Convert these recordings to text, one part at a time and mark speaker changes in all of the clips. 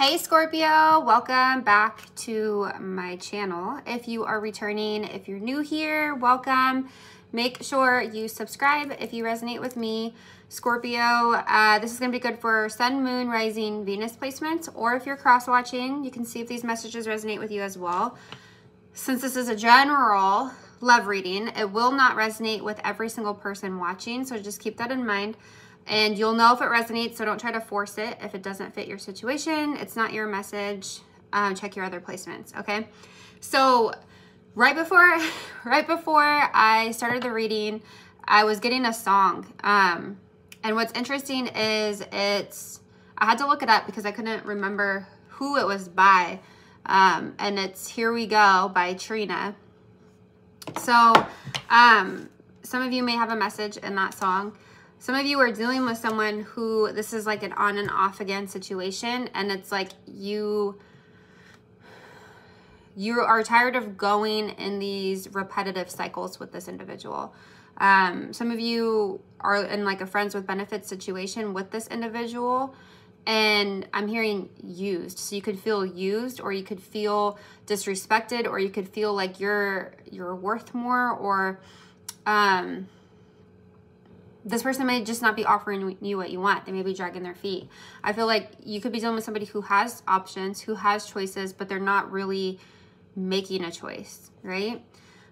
Speaker 1: Hey Scorpio, welcome back to my channel. If you are returning, if you're new here, welcome. Make sure you subscribe if you resonate with me. Scorpio, uh, this is going to be good for Sun, Moon, Rising, Venus placements, or if you're cross-watching, you can see if these messages resonate with you as well. Since this is a general love reading, it will not resonate with every single person watching, so just keep that in mind and you'll know if it resonates so don't try to force it if it doesn't fit your situation. It's not your message. Um, check your other placements okay? So right before right before i started the reading i was getting a song. Um, and what's interesting is it's i had to look it up because i couldn't remember who it was by. Um, and it's here we go by trina. So um, some of you may have a message in that song some of you are dealing with someone who this is like an on and off again situation and it's like you you are tired of going in these repetitive cycles with this individual. Um, some of you are in like a friends with benefits situation with this individual and I'm hearing used. So you could feel used or you could feel disrespected or you could feel like you're you're worth more or um this person may just not be offering you what you want. They may be dragging their feet. I feel like you could be dealing with somebody who has options, who has choices, but they're not really making a choice, right?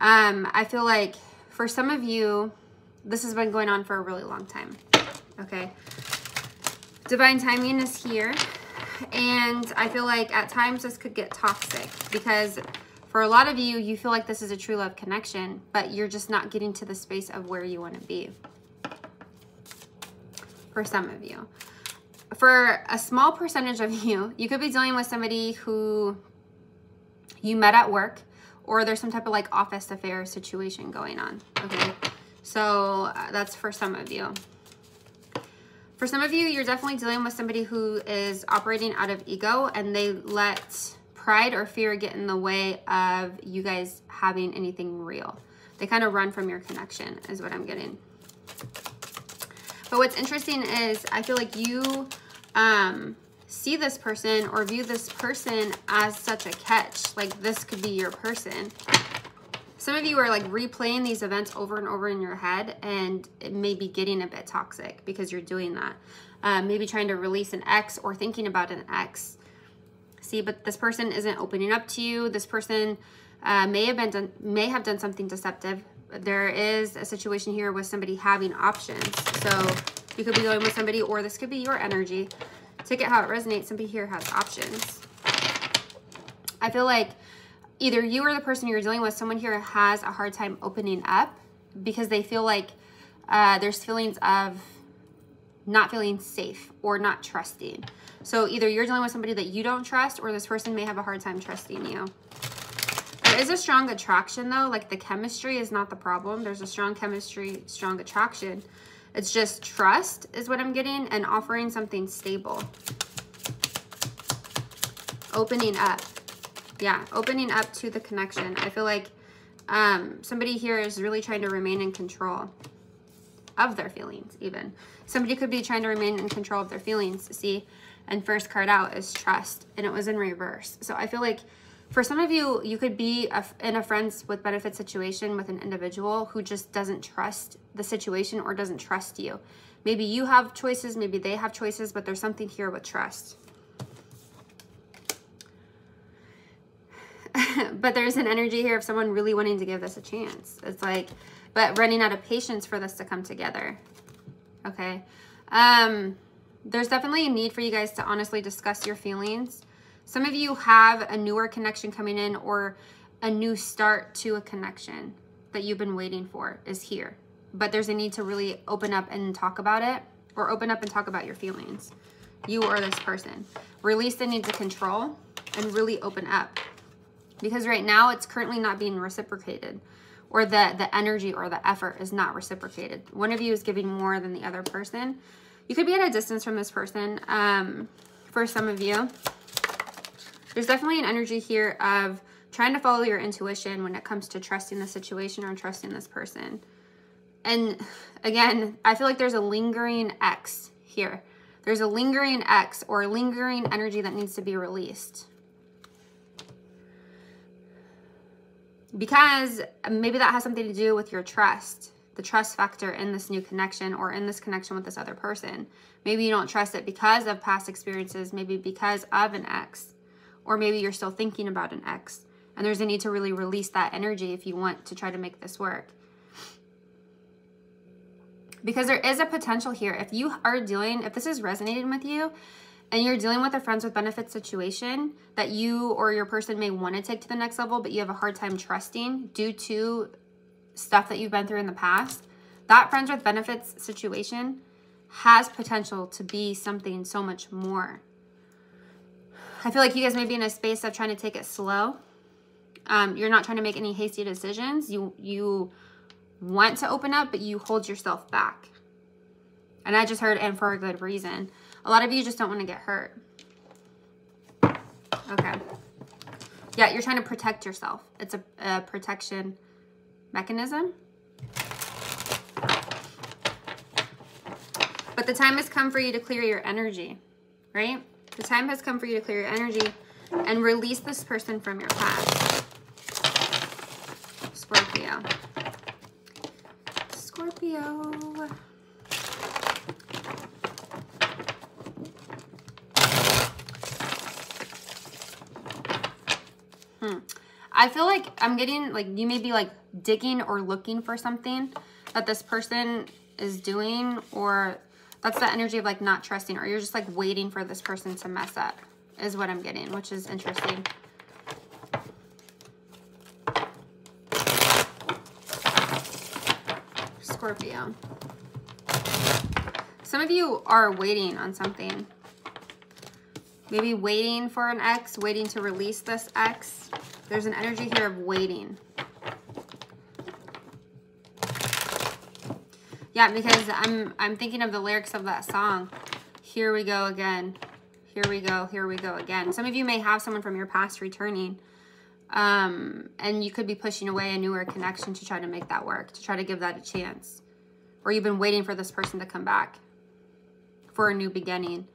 Speaker 1: Um, I feel like for some of you, this has been going on for a really long time, okay? Divine timing is here. And I feel like at times this could get toxic because for a lot of you, you feel like this is a true love connection, but you're just not getting to the space of where you want to be for some of you. For a small percentage of you, you could be dealing with somebody who you met at work or there's some type of like office affair situation going on, okay? So uh, that's for some of you. For some of you, you're definitely dealing with somebody who is operating out of ego and they let pride or fear get in the way of you guys having anything real. They kind of run from your connection is what I'm getting. But what's interesting is I feel like you um, see this person or view this person as such a catch. Like this could be your person. Some of you are like replaying these events over and over in your head and it may be getting a bit toxic because you're doing that. Um, maybe trying to release an ex or thinking about an ex. See, but this person isn't opening up to you. This person uh, may have been done, may have done something deceptive there is a situation here with somebody having options. So you could be going with somebody or this could be your energy. Take it how it resonates. Somebody here has options. I feel like either you or the person you're dealing with, someone here has a hard time opening up because they feel like uh, there's feelings of not feeling safe or not trusting. So either you're dealing with somebody that you don't trust or this person may have a hard time trusting you. Is a strong attraction though, like the chemistry is not the problem. There's a strong chemistry, strong attraction. It's just trust is what I'm getting and offering something stable. Opening up. Yeah, opening up to the connection. I feel like um, somebody here is really trying to remain in control of their feelings even. Somebody could be trying to remain in control of their feelings, see? And first card out is trust, and it was in reverse. So I feel like for some of you, you could be a, in a friends with benefit situation with an individual who just doesn't trust the situation or doesn't trust you. Maybe you have choices, maybe they have choices, but there's something here with trust. but there's an energy here of someone really wanting to give this a chance. It's like, but running out of patience for this to come together. Okay. Um, there's definitely a need for you guys to honestly discuss your feelings some of you have a newer connection coming in or a new start to a connection that you've been waiting for is here. But there's a need to really open up and talk about it or open up and talk about your feelings. You or this person. Release the need to control and really open up. Because right now it's currently not being reciprocated or the, the energy or the effort is not reciprocated. One of you is giving more than the other person. You could be at a distance from this person um, for some of you. There's definitely an energy here of trying to follow your intuition when it comes to trusting the situation or trusting this person. And again, I feel like there's a lingering ex here. There's a lingering ex or lingering energy that needs to be released. Because maybe that has something to do with your trust, the trust factor in this new connection or in this connection with this other person. Maybe you don't trust it because of past experiences, maybe because of an ex, or maybe you're still thinking about an ex. And there's a need to really release that energy if you want to try to make this work. Because there is a potential here. If you are dealing, if this is resonating with you, and you're dealing with a friends with benefits situation that you or your person may want to take to the next level, but you have a hard time trusting due to stuff that you've been through in the past, that friends with benefits situation has potential to be something so much more. I feel like you guys may be in a space of trying to take it slow. Um, you're not trying to make any hasty decisions. You you want to open up, but you hold yourself back. And I just heard, and for a good reason. A lot of you just don't want to get hurt. Okay. Yeah, you're trying to protect yourself. It's a, a protection mechanism. But the time has come for you to clear your energy, right? The time has come for you to clear your energy and release this person from your past. Scorpio. Scorpio. Hmm. I feel like I'm getting, like, you may be, like, digging or looking for something that this person is doing or that's the energy of, like, not trusting or you're just, like, waiting for this person to mess up is what I'm getting, which is interesting. Scorpio. Some of you are waiting on something. Maybe waiting for an ex, waiting to release this ex. There's an energy here of waiting. Yeah, because I'm I'm thinking of the lyrics of that song. Here we go again. Here we go. Here we go again. Some of you may have someone from your past returning. Um, and you could be pushing away a newer connection to try to make that work, to try to give that a chance. Or you've been waiting for this person to come back for a new beginning.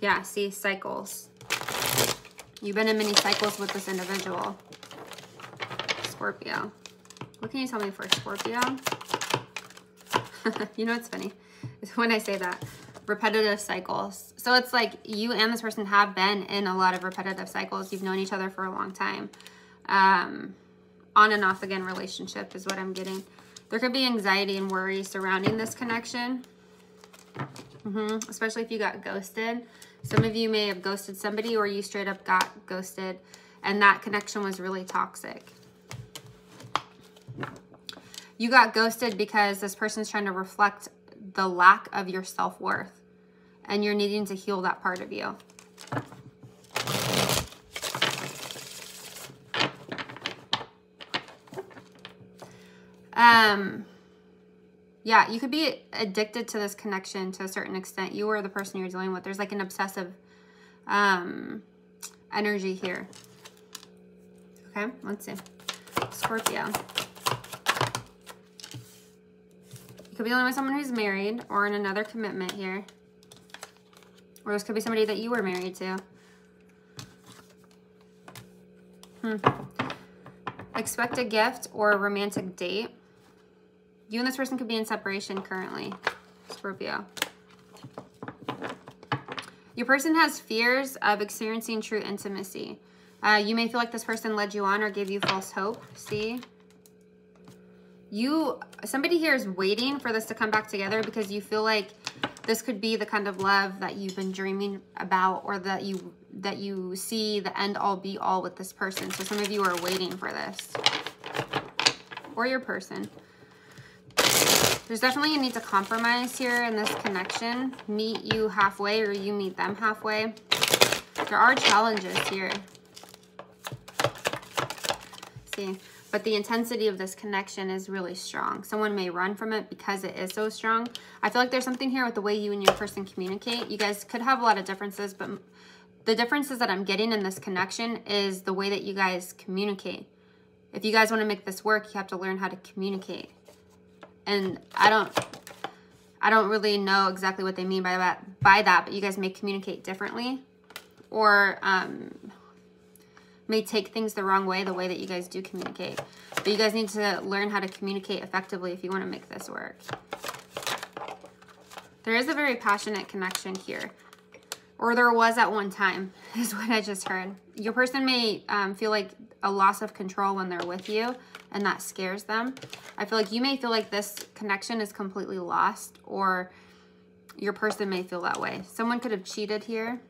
Speaker 1: Yeah, see, cycles. You've been in many cycles with this individual. Scorpio. What can you tell me for Scorpio? you know what's funny? When I say that. Repetitive cycles. So it's like you and this person have been in a lot of repetitive cycles. You've known each other for a long time. Um, on and off again relationship is what I'm getting. There could be anxiety and worry surrounding this connection. Mm -hmm. Especially if you got ghosted. Some of you may have ghosted somebody or you straight up got ghosted and that connection was really toxic. You got ghosted because this person is trying to reflect the lack of your self-worth and you're needing to heal that part of you. Um, yeah, you could be addicted to this connection to a certain extent. You or the person you're dealing with. There's like an obsessive um, energy here. Okay, let's see. Scorpio. You could be dealing with someone who's married or in another commitment here. Or this could be somebody that you were married to. Hmm. Expect a gift or a romantic date. You and this person could be in separation currently, Scorpio. Your person has fears of experiencing true intimacy. Uh, you may feel like this person led you on or gave you false hope. See? You, somebody here is waiting for this to come back together because you feel like this could be the kind of love that you've been dreaming about or that you that you see the end all be all with this person. So some of you are waiting for this. Or your person. There's definitely a need to compromise here in this connection. Meet you halfway or you meet them halfway. There are challenges here. See, but the intensity of this connection is really strong. Someone may run from it because it is so strong. I feel like there's something here with the way you and your person communicate. You guys could have a lot of differences, but the differences that I'm getting in this connection is the way that you guys communicate. If you guys want to make this work, you have to learn how to communicate and I don't I don't really know exactly what they mean by that, by that, but you guys may communicate differently or um, may take things the wrong way, the way that you guys do communicate. But you guys need to learn how to communicate effectively if you want to make this work. There is a very passionate connection here. Or there was at one time, is what I just heard. Your person may um, feel like a loss of control when they're with you, and that scares them. I feel like you may feel like this connection is completely lost, or your person may feel that way. Someone could have cheated here.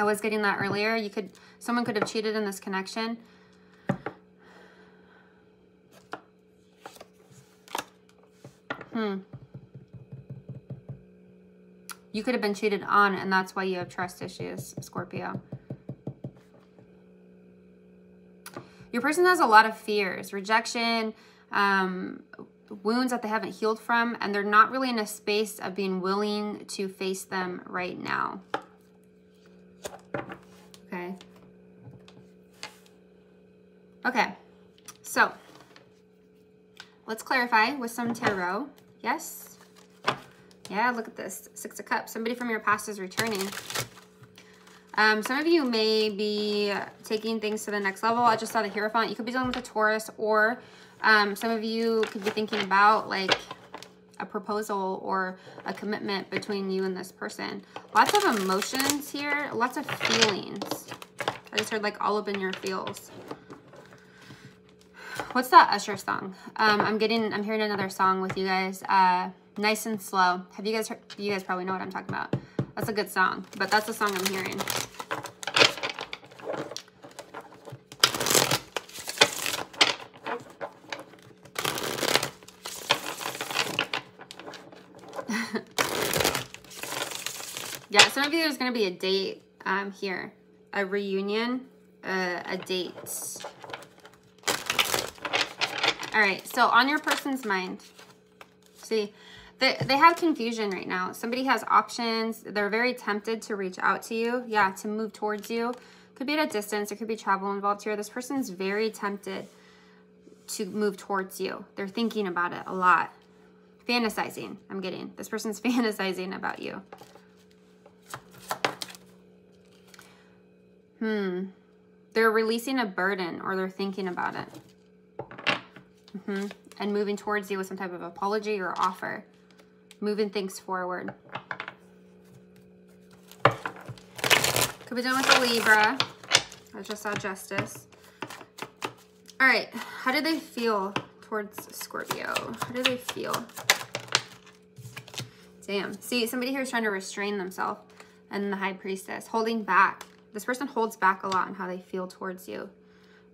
Speaker 1: I was getting that earlier. You could, someone could have cheated in this connection. Hmm. You could have been cheated on, and that's why you have trust issues, Scorpio. Your person has a lot of fears, rejection, um, wounds that they haven't healed from, and they're not really in a space of being willing to face them right now. Okay. Okay. So, let's clarify with some tarot. Yes? Yeah, look at this. Six of Cups. Somebody from your past is returning. Um, some of you may be taking things to the next level. I just saw the Hierophant. You could be dealing with a Taurus or um, some of you could be thinking about like a proposal or a commitment between you and this person. Lots of emotions here. Lots of feelings. I just heard like all up in your feels. What's that Usher song? Um, I'm getting, I'm hearing another song with you guys. Uh, Nice and Slow. Have you guys heard, you guys probably know what I'm talking about. That's a good song, but that's the song I'm hearing. Some of you there's going to be a date um, here. A reunion, uh, a date. All right, so on your person's mind, see, they, they have confusion right now. Somebody has options. They're very tempted to reach out to you. Yeah, to move towards you. Could be at a distance. There could be travel involved here. This person's very tempted to move towards you. They're thinking about it a lot. Fantasizing, I'm getting. This person's fantasizing about you. Hmm. They're releasing a burden or they're thinking about it. Mm -hmm. And moving towards you with some type of apology or offer moving things forward. Could be done with a Libra. I just saw Justice. All right, how do they feel towards Scorpio? How do they feel? Damn. See, somebody here is trying to restrain themselves and the High Priestess, holding back. This person holds back a lot on how they feel towards you,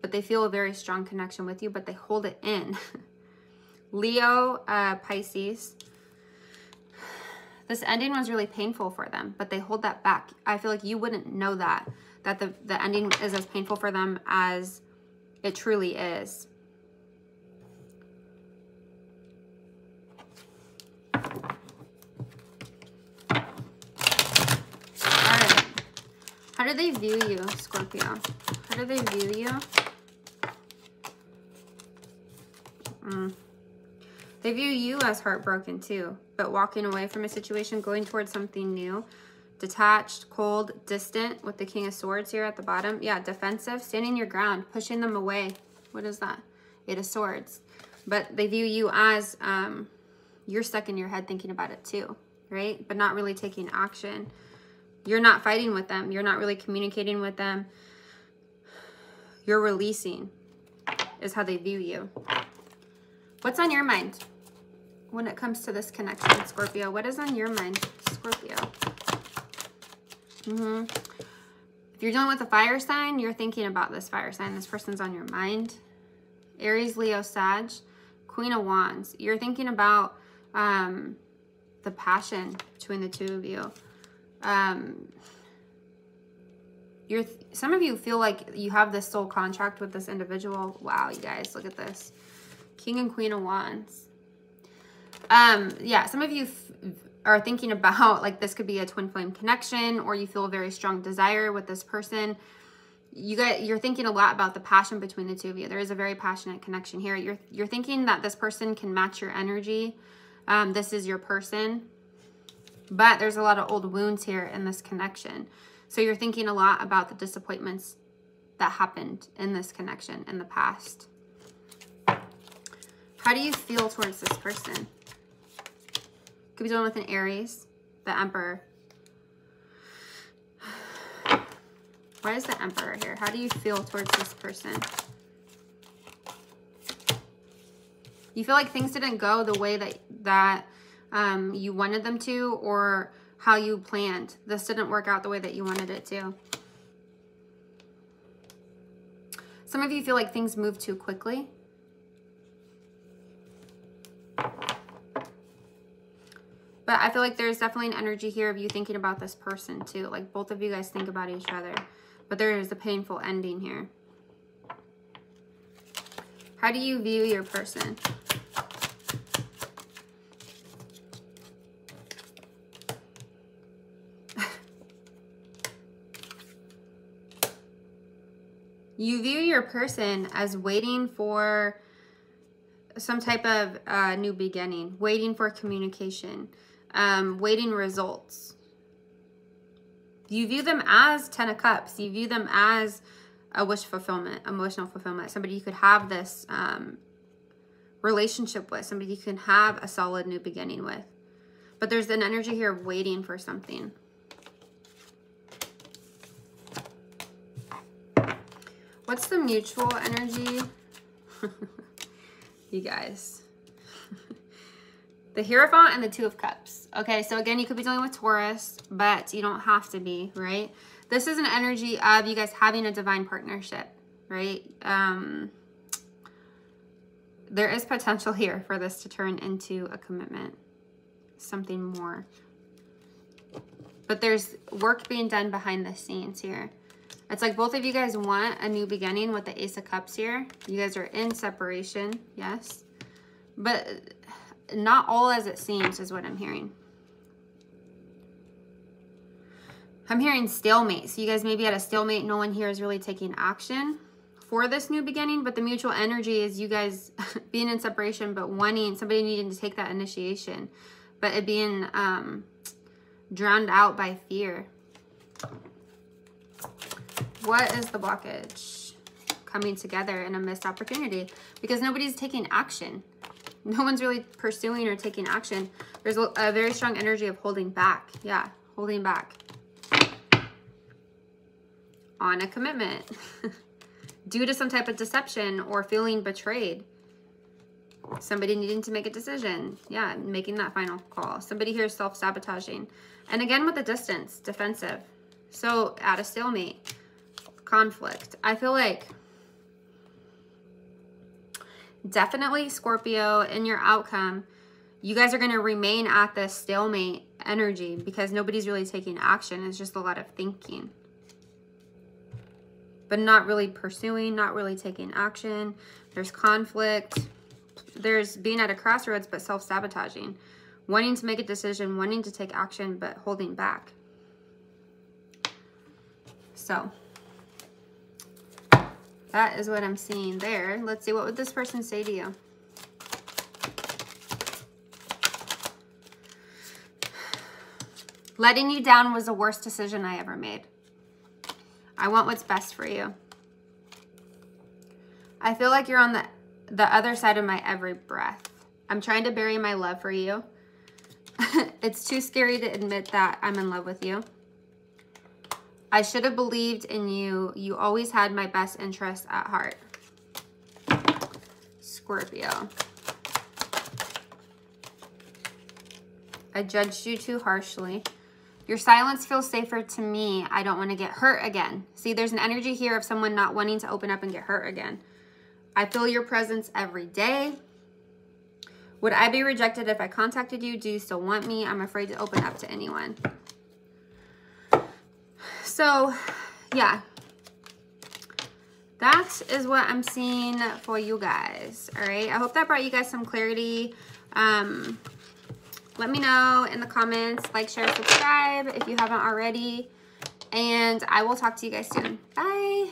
Speaker 1: but they feel a very strong connection with you, but they hold it in. Leo, uh, Pisces, this ending was really painful for them, but they hold that back. I feel like you wouldn't know that, that the, the ending is as painful for them as it truly is. All right. How do they view you, Scorpio? How do they view you? Mm. They view you as heartbroken too, but walking away from a situation, going towards something new. Detached, cold, distant with the King of Swords here at the bottom. Yeah, defensive, standing your ground, pushing them away. What is that? Eight of Swords. But they view you as um, you're stuck in your head thinking about it too, right? But not really taking action. You're not fighting with them. You're not really communicating with them. You're releasing is how they view you. What's on your mind when it comes to this connection, Scorpio? What is on your mind, Scorpio? Mm -hmm. If you're dealing with a fire sign, you're thinking about this fire sign. This person's on your mind. Aries, Leo, Sag, Queen of Wands. You're thinking about um, the passion between the two of you. Um, you're some of you feel like you have this soul contract with this individual. Wow, you guys, look at this. King and Queen of Wands. Um, yeah, some of you are thinking about like this could be a twin flame connection or you feel a very strong desire with this person. You got you're thinking a lot about the passion between the two of you. There is a very passionate connection here. You're you're thinking that this person can match your energy. Um, this is your person. But there's a lot of old wounds here in this connection. So you're thinking a lot about the disappointments that happened in this connection in the past. How do you feel towards this person? Could be dealing with an Aries, the Emperor. Why is the Emperor here? How do you feel towards this person? You feel like things didn't go the way that, that um, you wanted them to or how you planned. This didn't work out the way that you wanted it to. Some of you feel like things move too quickly. But I feel like there's definitely an energy here of you thinking about this person too. Like both of you guys think about each other. But there is a painful ending here. How do you view your person? You view your person as waiting for some type of uh, new beginning, waiting for communication, um, waiting results. You view them as Ten of Cups. You view them as a wish fulfillment, emotional fulfillment. Somebody you could have this um, relationship with, somebody you can have a solid new beginning with. But there's an energy here of waiting for something. What's the mutual energy? you guys. the Hierophant and the Two of Cups. Okay, so again, you could be dealing with Taurus, but you don't have to be, right? This is an energy of you guys having a divine partnership, right? Um, there is potential here for this to turn into a commitment, something more. But there's work being done behind the scenes here. It's like both of you guys want a new beginning with the Ace of Cups here. You guys are in separation, yes. But not all as it seems is what I'm hearing. I'm hearing stalemate. So you guys maybe at a stalemate. No one here is really taking action for this new beginning. But the mutual energy is you guys being in separation, but wanting somebody needing to take that initiation. But it being um, drowned out by fear. What is the blockage? Coming together in a missed opportunity because nobody's taking action. No one's really pursuing or taking action. There's a very strong energy of holding back. Yeah, holding back. On a commitment. Due to some type of deception or feeling betrayed. Somebody needing to make a decision. Yeah, making that final call. Somebody here self-sabotaging. And again with the distance, defensive. So at a stalemate conflict. I feel like definitely Scorpio in your outcome, you guys are going to remain at this stalemate energy because nobody's really taking action. It's just a lot of thinking. But not really pursuing, not really taking action. There's conflict. There's being at a crossroads but self-sabotaging. Wanting to make a decision, wanting to take action but holding back. So, that is what I'm seeing there. Let's see, what would this person say to you? Letting you down was the worst decision I ever made. I want what's best for you. I feel like you're on the, the other side of my every breath. I'm trying to bury my love for you. it's too scary to admit that I'm in love with you. I should have believed in you. You always had my best interest at heart. Scorpio. I judged you too harshly. Your silence feels safer to me. I don't want to get hurt again. See, there's an energy here of someone not wanting to open up and get hurt again. I feel your presence every day. Would I be rejected if I contacted you? Do you still want me? I'm afraid to open up to anyone. So, yeah. That is what I'm seeing for you guys. All right. I hope that brought you guys some clarity. Um, let me know in the comments. Like, share, subscribe if you haven't already. And I will talk to you guys soon. Bye.